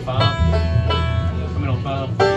on farm. Coming on farm.